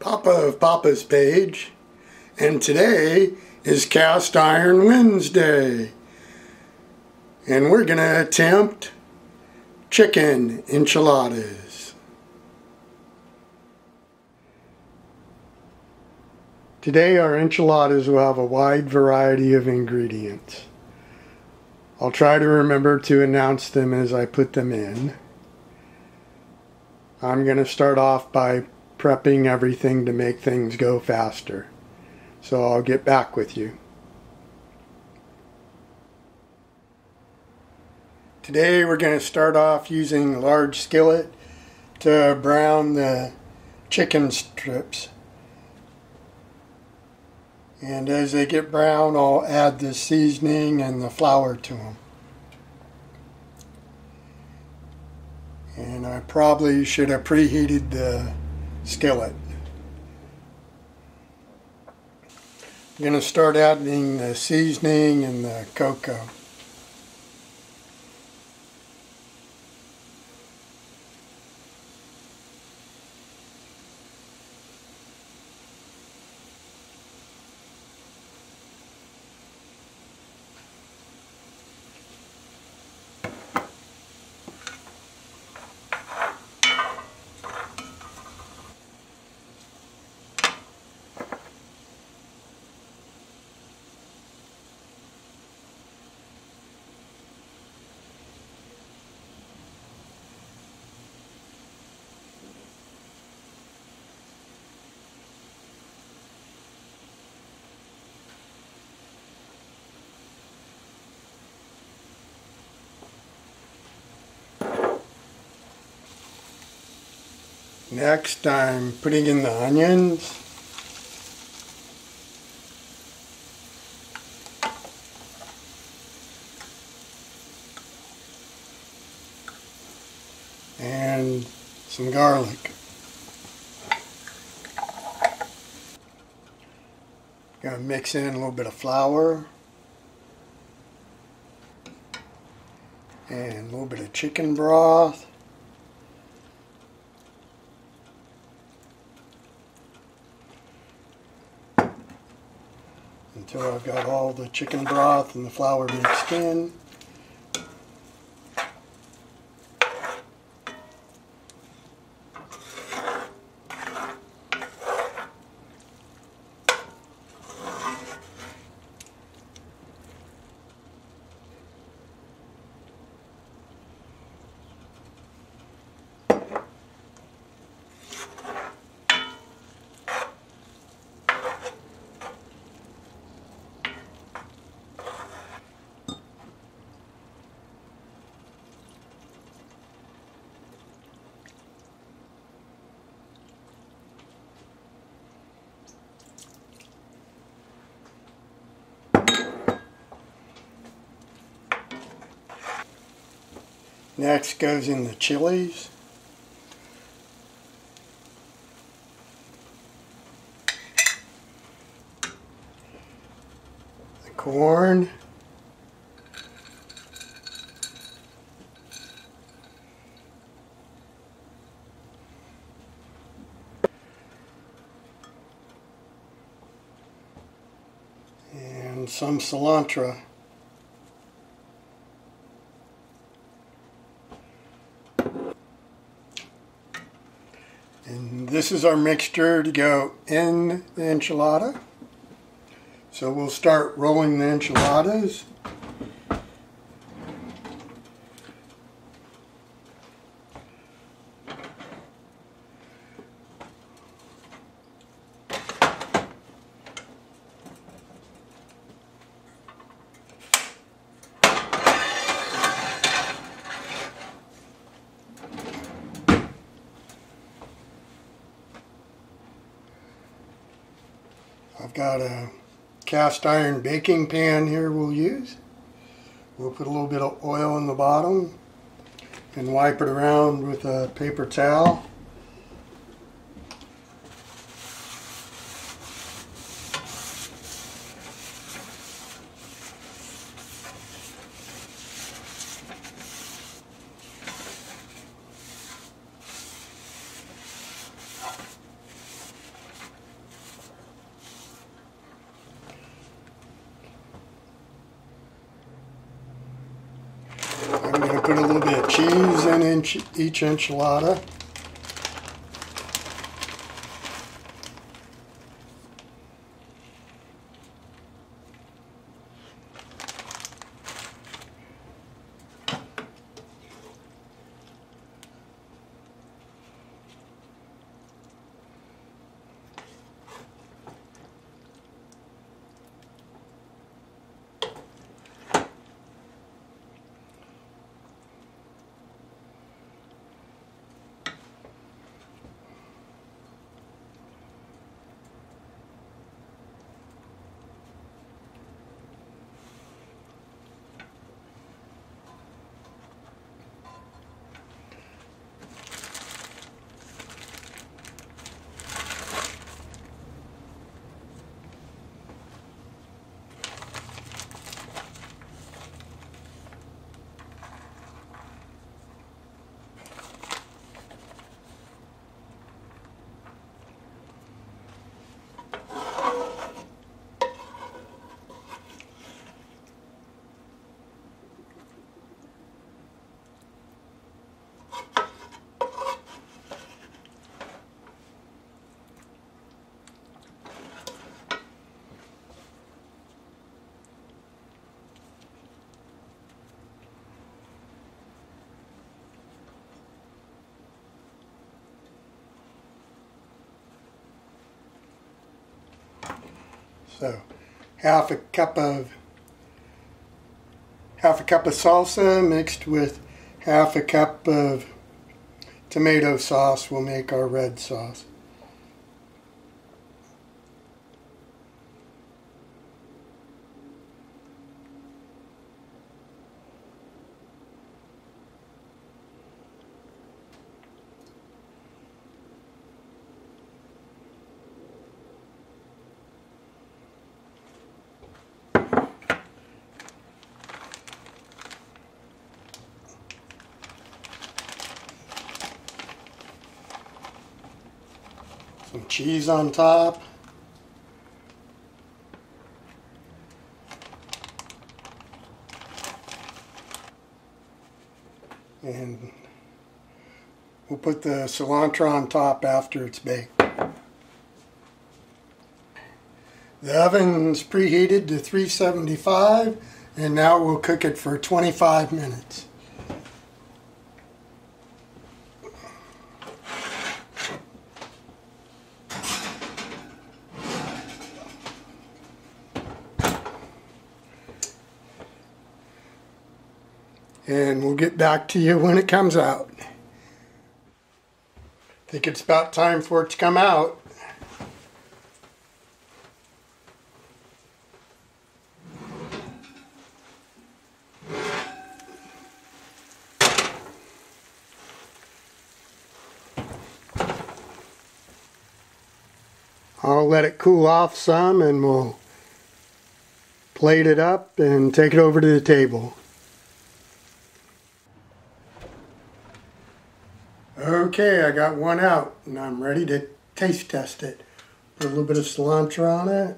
Papa of Papa's page, and today is Cast Iron Wednesday. And we're going to attempt chicken enchiladas. Today our enchiladas will have a wide variety of ingredients. I'll try to remember to announce them as I put them in. I'm going to start off by prepping everything to make things go faster. So I'll get back with you. Today we're going to start off using a large skillet to brown the chicken strips. And as they get brown, I'll add the seasoning and the flour to them. And I probably should have preheated the skillet. I'm going to start adding the seasoning and the cocoa. Next I'm putting in the onions. And some garlic. Gonna mix in a little bit of flour. And a little bit of chicken broth. Until I've got all the chicken broth and the flour mixed in. Next goes in the chilies. The corn. And some cilantro. And this is our mixture to go in the enchilada. So we'll start rolling the enchiladas. I've got a cast iron baking pan here we'll use. We'll put a little bit of oil in the bottom and wipe it around with a paper towel. One inch each enchilada. So half a cup of half a cup of salsa mixed with half a cup of tomato sauce will make our red sauce. Some cheese on top. And we'll put the cilantro on top after it's baked. The oven's preheated to 375 and now we'll cook it for 25 minutes. And we'll get back to you when it comes out. I think it's about time for it to come out. I'll let it cool off some and we'll plate it up and take it over to the table. Okay, I got one out and I'm ready to taste test it. Put a little bit of cilantro on it.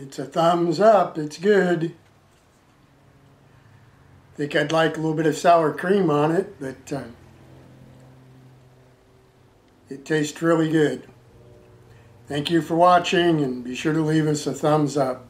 It's a thumbs up. It's good. think I'd like a little bit of sour cream on it, but uh, it tastes really good. Thank you for watching and be sure to leave us a thumbs up.